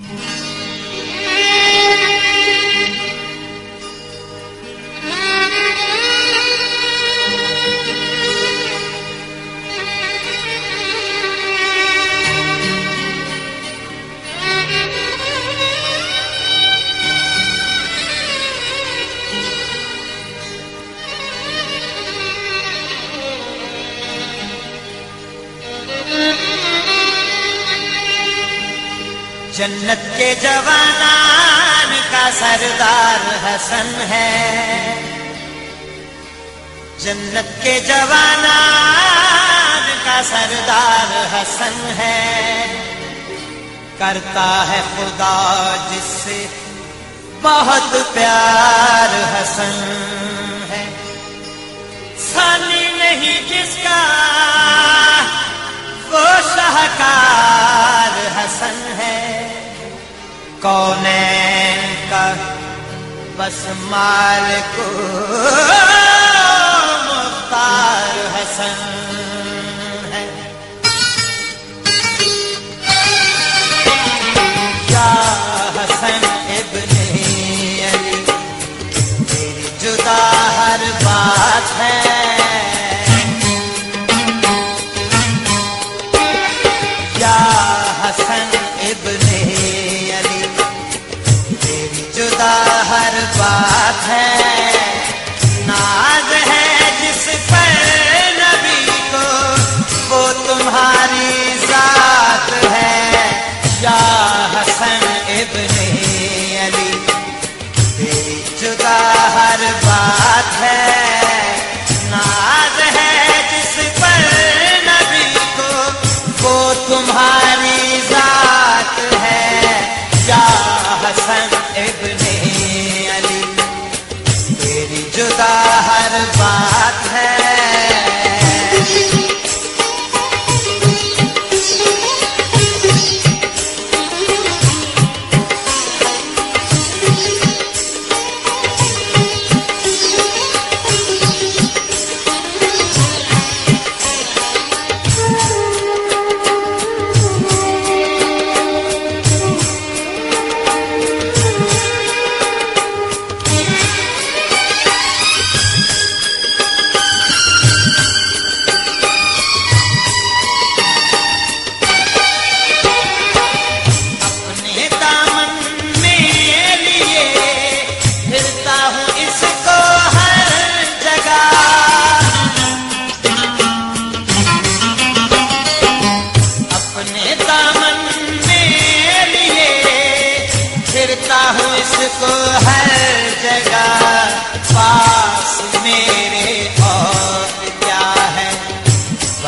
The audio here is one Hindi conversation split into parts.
Mm-hmm. जन्नत के जवान का सरदार हसन है। जन्नत के जवान का सरदार हसन है। करता है खुदा जिससे बहुत प्यार हसन है। सानी नहीं जिसका पसमार को मुख्तार हसन।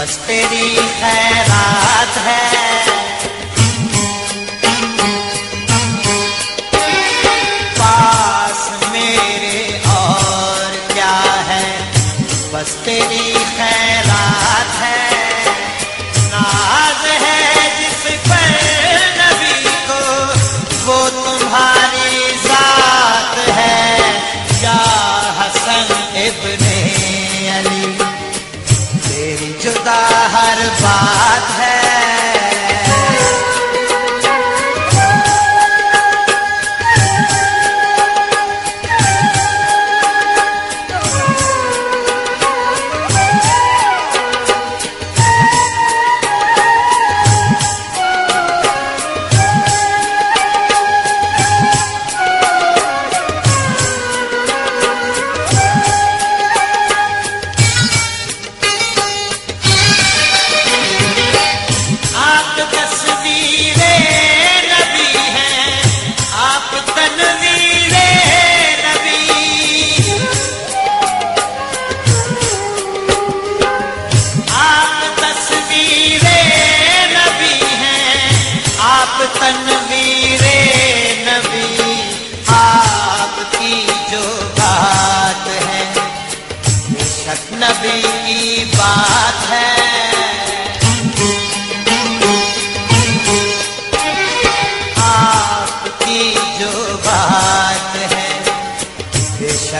बस तेरी खैरात है।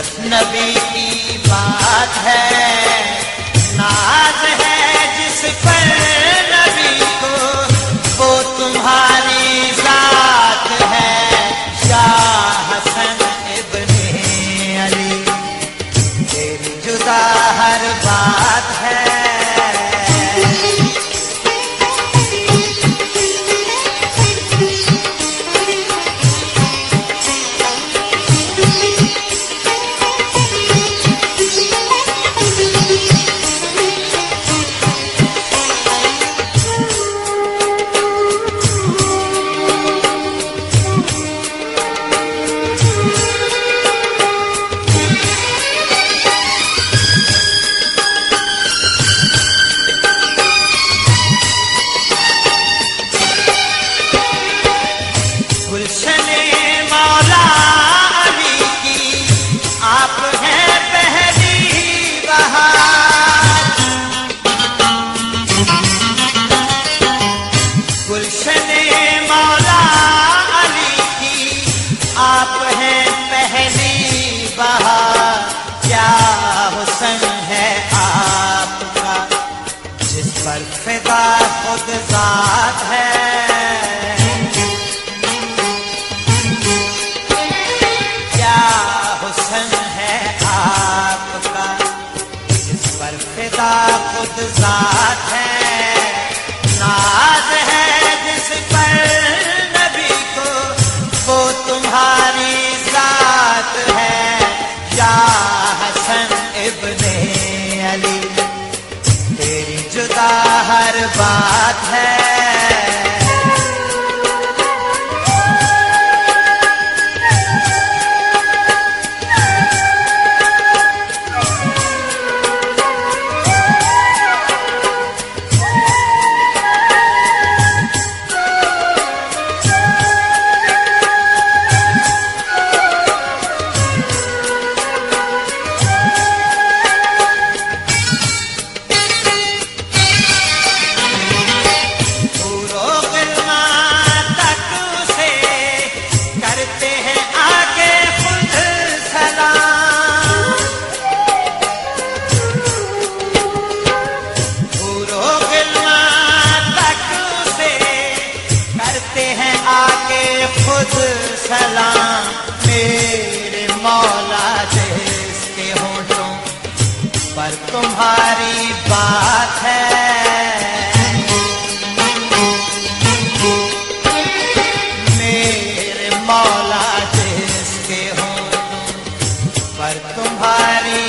नबी की बात है। गुलशन बात है सलाम मेरे मौला जिसके होठों पर तुम्हारी बात है। मेरे मौला पर तुम्हारी